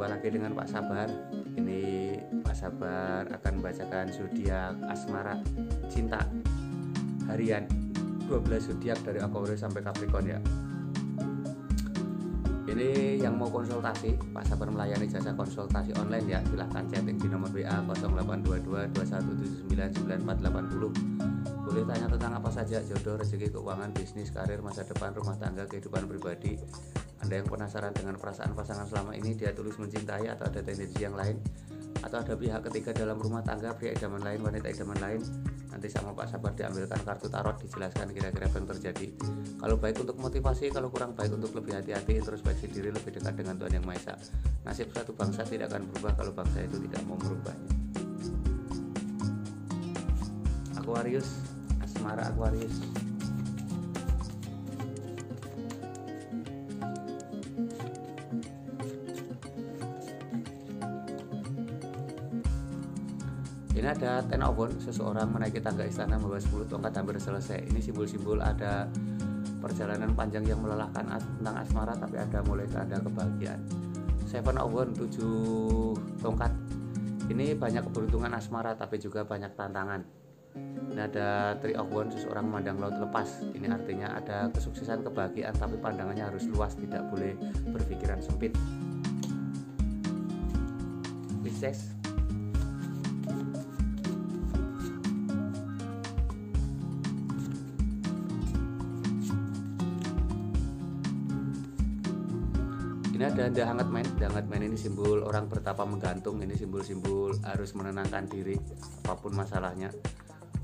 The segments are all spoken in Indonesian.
Jumpa lagi dengan Pak Sabar. Ini Pak Sabar akan membacakan zodiak asmara cinta harian 12 zodiak dari Aquarius sampai Capricorn ya. Ini yang mau konsultasi, Pak Sabar melayani jasa konsultasi online ya. Silahkan chatting di nomor WA 0822 21799480. Boleh tanya tentang apa saja, jodoh, rezeki, keuangan, bisnis, karir, masa depan, rumah tangga, kehidupan pribadi, anda yang penasaran dengan perasaan pasangan selama ini dia tulus mencintai atau ada tendensi yang lain? Atau ada pihak ketiga dalam rumah tangga pria idaman lain wanita idaman lain? Nanti sama Pak Sabar diambilkan kartu tarot dijelaskan kira-kira apa yang terjadi. Kalau baik untuk motivasi kalau kurang baik untuk lebih hati-hati introspeksi diri lebih dekat dengan Tuhan Yang Maha Esa. Nasib satu bangsa tidak akan berubah kalau bangsa itu tidak mau merubahnya. Aquarius Asmara Aquarius ini ada ten of one seseorang menaiki tangga istana membawa 10 tongkat hampir selesai ini simbol-simbol ada perjalanan panjang yang melelahkan tentang asmara tapi ada mulai ada kebahagiaan. Seven of one 7 tongkat. Ini banyak keberuntungan asmara tapi juga banyak tantangan. Ini ada three of one seseorang memandang laut lepas. Ini artinya ada kesuksesan kebahagiaan tapi pandangannya harus luas tidak boleh berpikiran sempit. Pisces ini ada anda hangat main hangat main ini simbol orang bertapa menggantung ini simbol-simbol harus menenangkan diri apa pun masalahnya.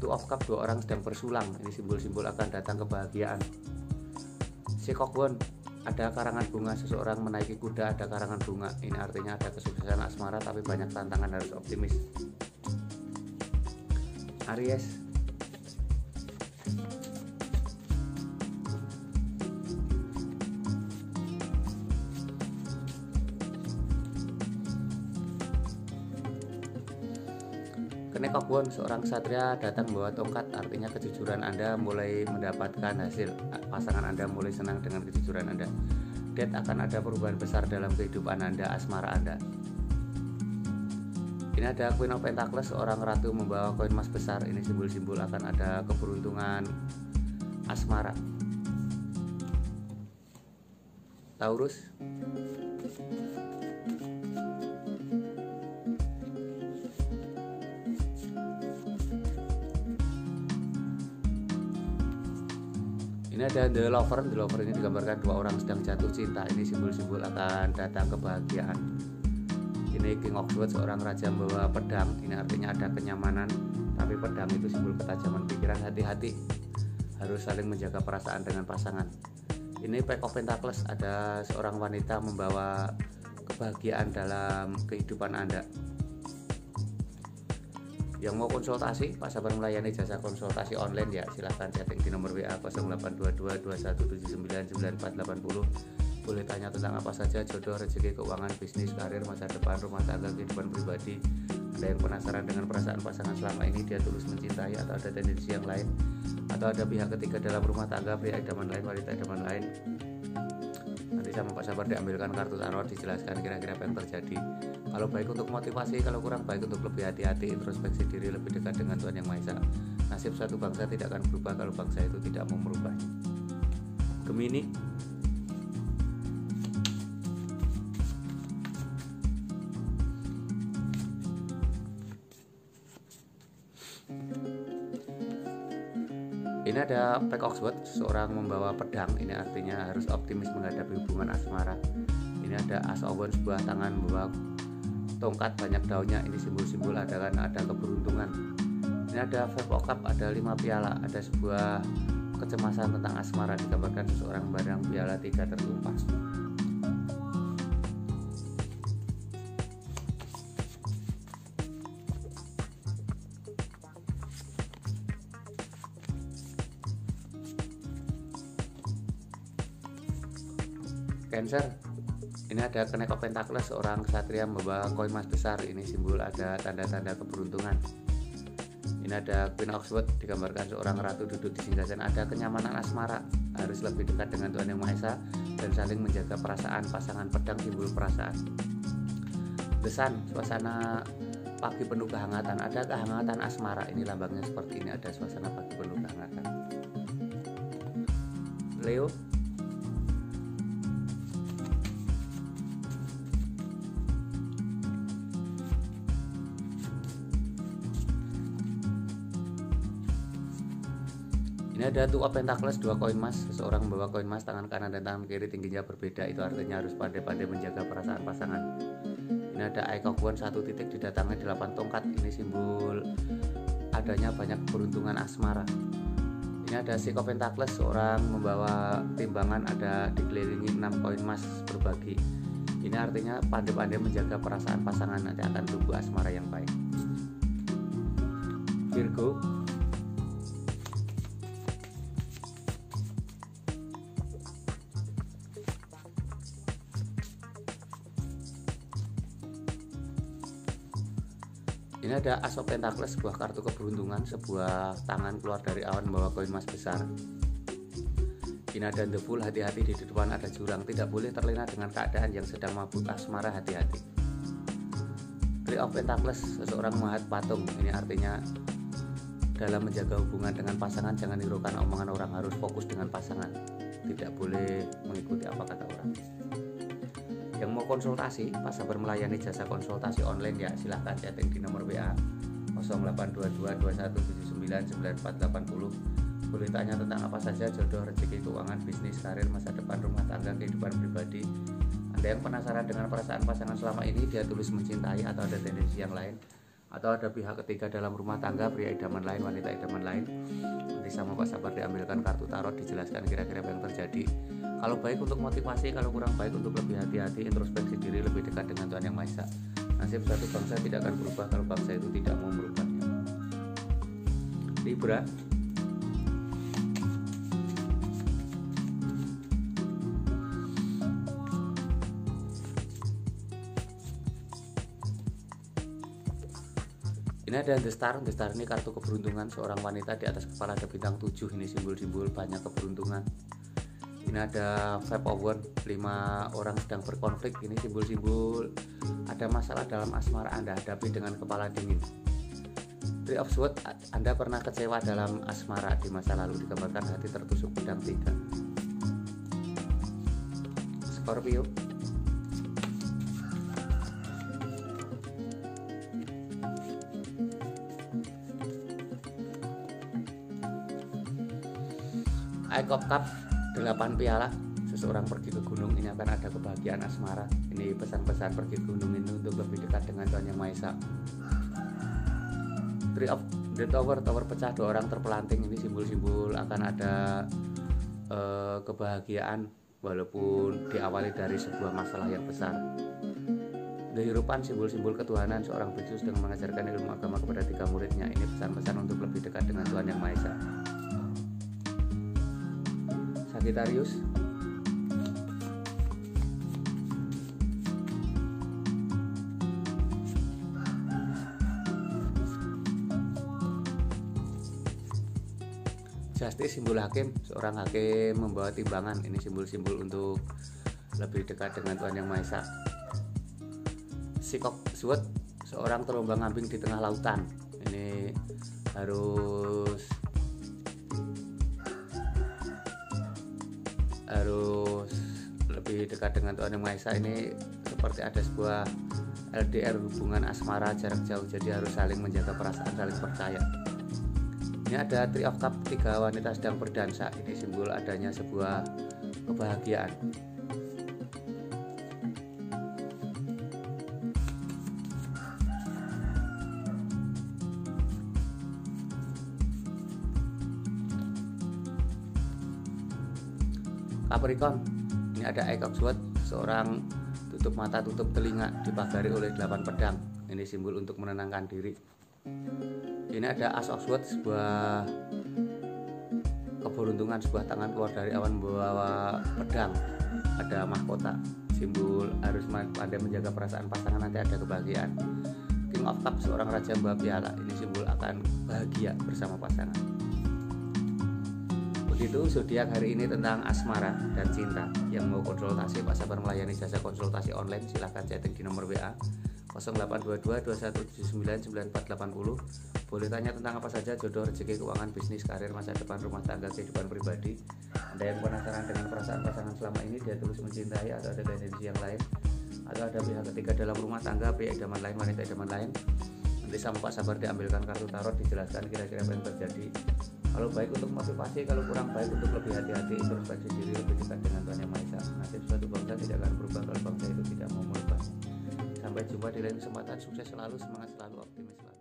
Two of cup dua orang sedang bersulang ini simbol-simbol akan datang kebahagiaan. Sikokbon ada karangan bunga seseorang menaiki kuda ada karangan bunga. Ini artinya ada kesuksesan asmara tapi banyak tantangan harus optimis. Aries Kenekokbon, seorang ksatria datang membawa tongkat. Artinya kejujuran Anda mulai mendapatkan hasil. Pasangan Anda mulai senang dengan kejujuran Anda. Dead akan ada perubahan besar dalam kehidupan Anda, asmara Anda. Ini ada Queen of Pentacles, seorang ratu membawa koin emas besar. Ini simbol-simbol akan ada keberuntungan asmara. Taurus, ini ada the lover the lover ini digambarkan dua orang sedang jatuh cinta. Ini simbol-simbol akan datang kebahagiaan. Ini king of swords seorang raja membawa pedang. Ini artinya ada kenyamanan tapi pedang itu simbol ketajaman pikiran. Hati-hati harus saling menjaga perasaan dengan pasangan. Ini pack of pentacles ada seorang wanita membawa kebahagiaan dalam kehidupan anda yang mau konsultasi Pak Sabar melayani jasa konsultasi online ya silahkan chatting di nomor WA 0822 21799480 boleh tanya tentang apa saja jodoh rezeki keuangan bisnis karir masa depan rumah tangga kehidupan pribadi. Ada yang penasaran dengan perasaan pasangan selama ini dia tulus mencintai atau ada tendensi yang lain? Atau ada pihak ketiga dalam rumah tangga pria idaman lain wanita idaman lain sama Pak Sabar diambilkan kartu tarot dijelaskan kira-kira apa yang terjadi. Kalau baik untuk motivasi kalau kurang baik untuk lebih hati-hati introspeksi diri lebih dekat dengan Tuhan Yang Maha Esa. Nasib satu bangsa tidak akan berubah kalau bangsa itu tidak mau merubahnya Gemini ini ada pack Oxford seorang membawa pedang. Ini artinya harus optimis menghadapi hubungan asmara. Ini ada as owen sebuah tangan membawa tongkat banyak daunnya. Ini simbol-simbol ada kan ada keberuntungan. Ini ada five cup ada lima piala. Ada sebuah kecemasan tentang asmara digambarkan seseorang barang piala tiga tertumpah Cancer ini ada kenek pentakles seorang ksatria membawa koin emas besar. Ini simbol ada tanda-tanda keberuntungan. Ini ada Queen Oxford digambarkan seorang ratu duduk di singgasan. Ada kenyamanan asmara harus lebih dekat dengan Tuhan Yang Maha Esa dan saling menjaga perasaan pasangan pedang simbol perasaan. The sun suasana pagi penuh kehangatan. Ada kehangatan asmara ini lambangnya seperti ini ada suasana pagi penuh kehangatan. Leo Ini ada two of pentacles, dua koin emas. Seseorang membawa koin emas tangan kanan dan tangan kiri tingginya berbeda. Itu artinya harus pandai-pandai menjaga perasaan pasangan. Ini ada one satu titik didatangi delapan tongkat. Ini simbol adanya banyak keberuntungan asmara. Ini ada six of pentacles, seorang membawa timbangan ada dikelilingi enam koin emas berbagi. Ini artinya pandai-pandai menjaga perasaan pasangan nanti akan tumbuh asmara yang baik. Virgo ini ada As of sebuah kartu keberuntungan sebuah tangan keluar dari awan membawa koin emas besar. Ini ada The Fool hati-hati di depan ada jurang. Tidak boleh terlena dengan keadaan yang sedang mabuk. Asmara hati-hati. Three of Pentacles seseorang mahat patung. Ini artinya dalam menjaga hubungan dengan pasangan jangan hiraukan omongan orang. Harus fokus dengan pasangan. Tidak boleh mengikuti apa kata orang yang mau konsultasi Pak Sabar melayani jasa konsultasi online ya silahkan chatting di nomor WA 082221799480 boleh tanya tentang apa saja jodoh rezeki keuangan bisnis karir masa depan rumah tangga kehidupan pribadi. Anda yang penasaran dengan perasaan pasangan selama ini dia tulis mencintai atau ada tendensi yang lain atau ada pihak ketiga dalam rumah tangga pria idaman lain wanita idaman lain. Nanti sama Pak Sabar diambilkan kartu tarot dijelaskan kira-kira apa yang terjadi. Kalau baik untuk motivasi kalau kurang baik untuk lebih hati-hati introspeksi diri lebih dekat dengan Tuhan Yang Maha nasib satu bangsa tidak akan berubah kalau bangsa itu tidak mau merubahnya. Libra Ini ada The Star, The Star ini kartu keberuntungan seorang wanita di atas kepala ada bintang 7 ini simbol-simbol banyak keberuntungan. Ini ada five of one lima orang sedang berkonflik. Ini simbol-simbol ada masalah dalam asmara anda hadapi dengan kepala dingin. Three of Swords anda pernah kecewa dalam asmara di masa lalu? Digambarkan hati tertusuk pedang tiga Scorpio Of Cup 8 piala seseorang pergi ke gunung ini akan ada kebahagiaan asmara. Ini pesan-pesan pergi ke gunung ini untuk lebih dekat dengan Tuhan Yang Maha Esa. Three of the Tower Tower pecah dua orang terpelanting. Ini simbol-simbol akan ada uh, kebahagiaan walaupun diawali dari sebuah masalah yang besar. Kehidupan simbol-simbol ketuhanan seorang biksu dengan mengajarkan ilmu agama kepada tiga muridnya. Ini pesan-pesan untuk lebih dekat dengan Tuhan Yang Maha Esa Sagittarius. Justice simbol hakim seorang hakim membawa timbangan. Ini simbol-simbol untuk lebih dekat dengan Tuhan Yang Maha Esa. Sikok Suwet seorang terombang ambing di tengah lautan. Ini harus harus lebih dekat dengan Tuhan Yang Maha Esa. Ini seperti ada sebuah LDR hubungan asmara jarak jauh. Jadi harus saling menjaga perasaan saling percaya. Ini ada Tree of Cup tiga wanita sedang berdansa. Ini simbol adanya sebuah kebahagiaan Capricorn. Ini ada Eye of Swords seorang tutup mata tutup telinga dipagari oleh delapan pedang. Ini simbol untuk menenangkan diri. Ini ada As of Swords sebuah keberuntungan sebuah tangan keluar dari awan membawa pedang. Ada mahkota simbol harus pandai menjaga perasaan pasangan nanti ada kebahagiaan. King of Cups seorang raja membawa piala. Ini simbol akan bahagia bersama pasangan Begitu zodiak hari ini tentang asmara dan cinta. Yang mau konsultasi Pak Sabar melayani jasa konsultasi online silahkan chatting di nomor WA 0822 boleh tanya tentang apa saja jodoh rezeki keuangan bisnis karir masa depan rumah tangga kehidupan pribadi. Ada yang penasaran dengan perasaan pasangan selama ini dia tulus mencintai atau ada tendensi yang lain? Atau ada pihak ketiga dalam rumah tangga pria idaman lain wanita idaman lain? Nanti sama Pak Sabar diambilkan kartu tarot dijelaskan kira-kira apa yang terjadi kalau baik untuk motivasi kalau kurang baik untuk lebih hati-hati introspeksi diri lebih dekat dengan Tuhan Yang Maha Esa. Nasib suatu bangsa tidak akan berubah kalau bangsa itu tidak mau merubah. Sampai jumpa di lain kesempatan. Sukses selalu semangat selalu optimis selalu